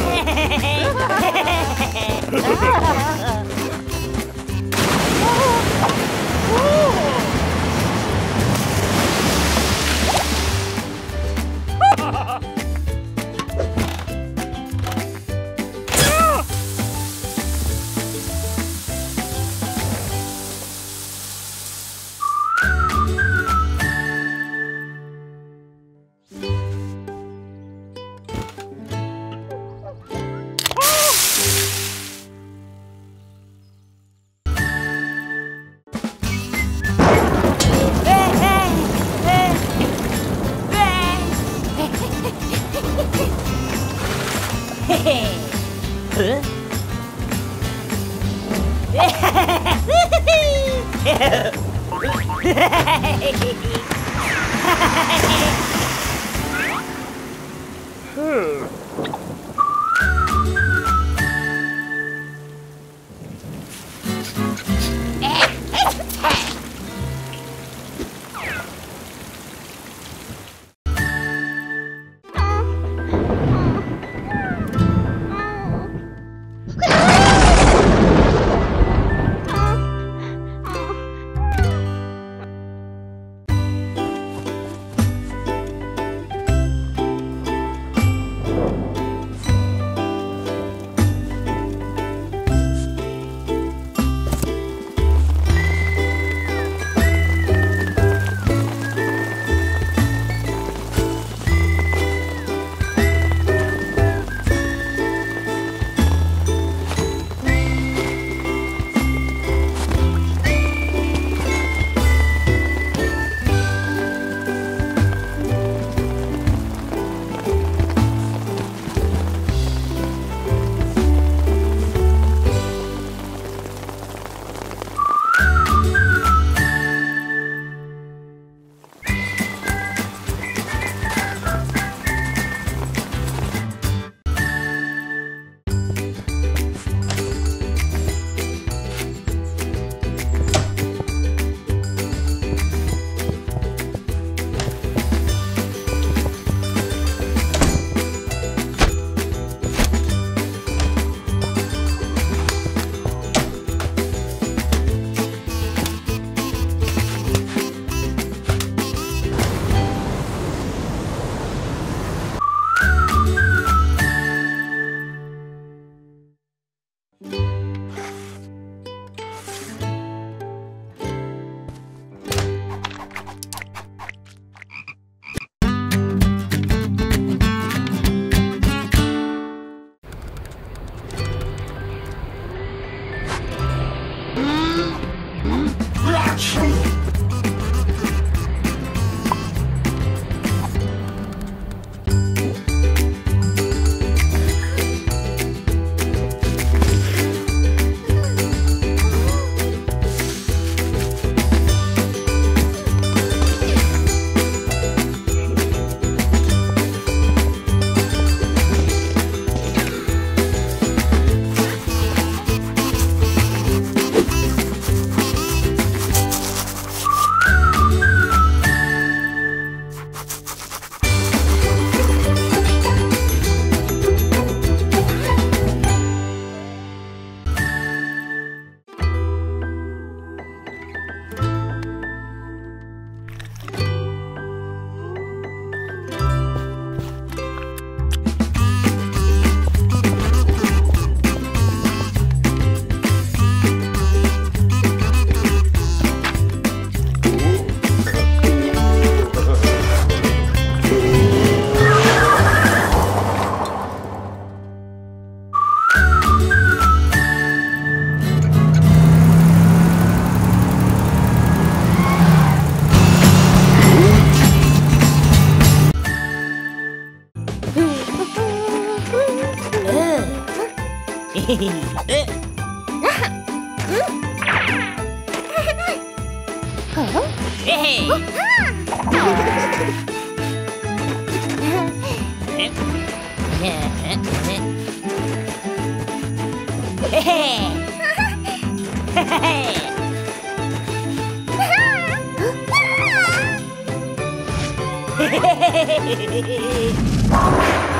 oh. え？ヘヘヘヘヘ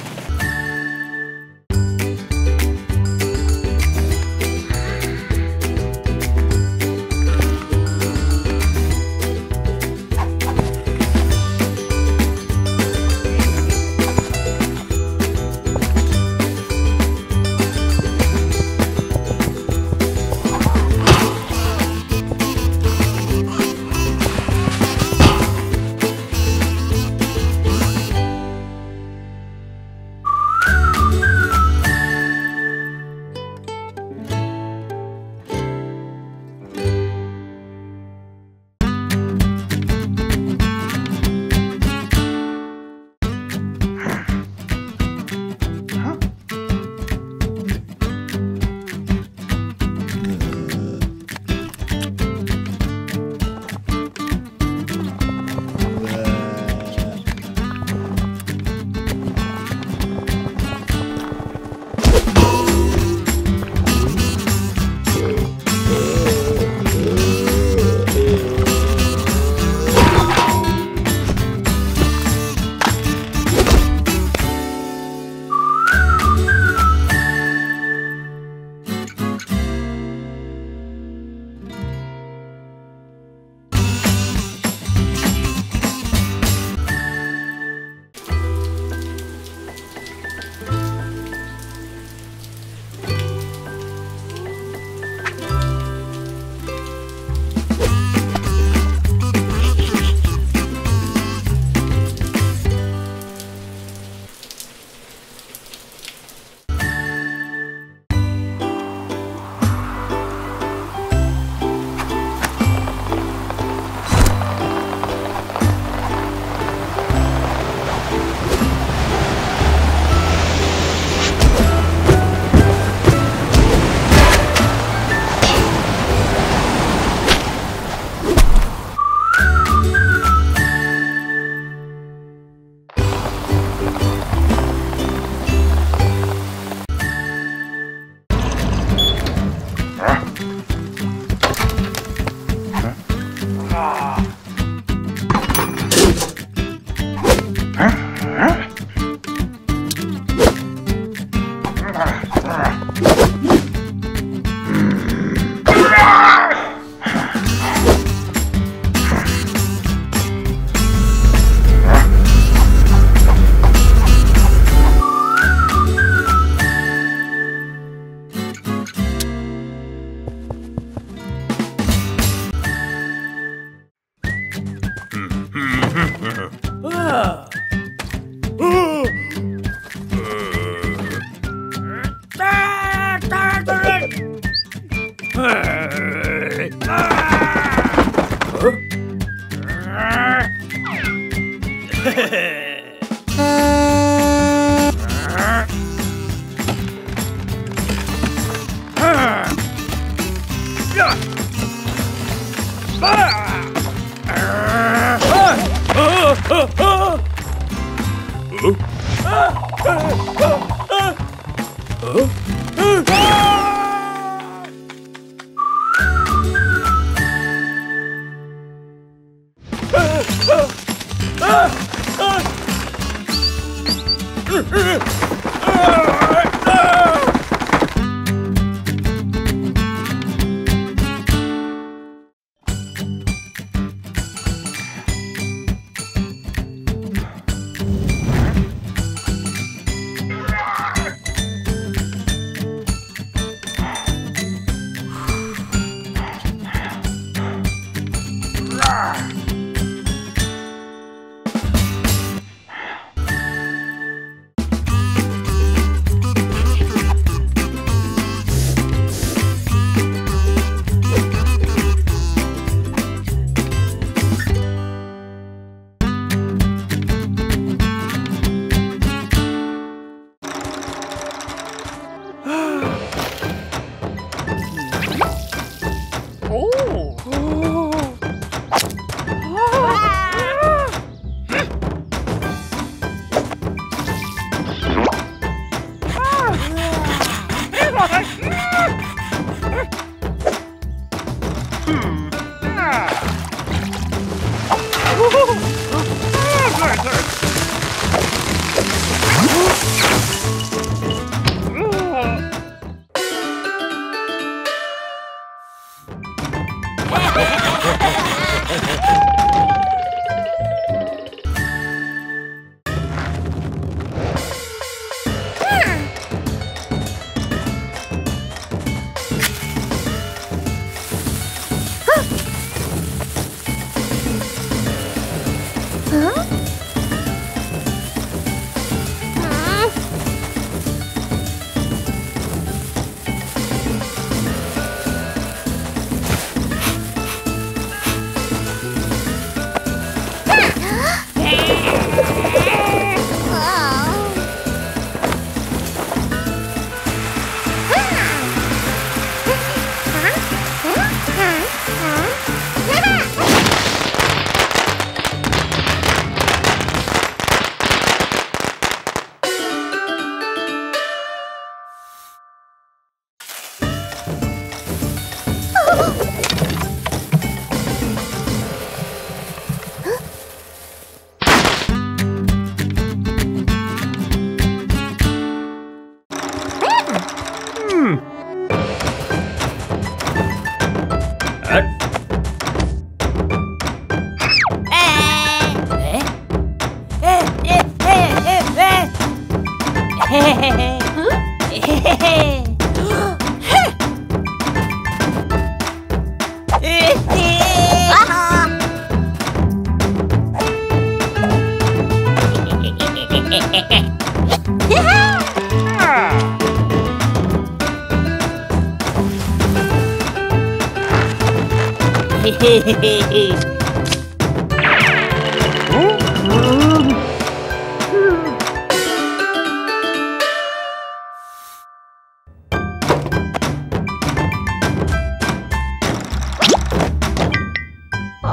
Oh! Oh. ha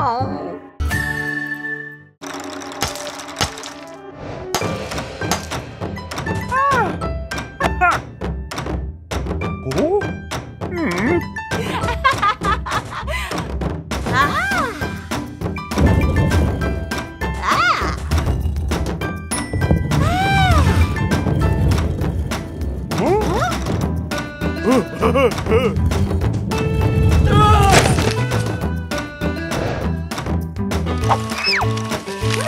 好。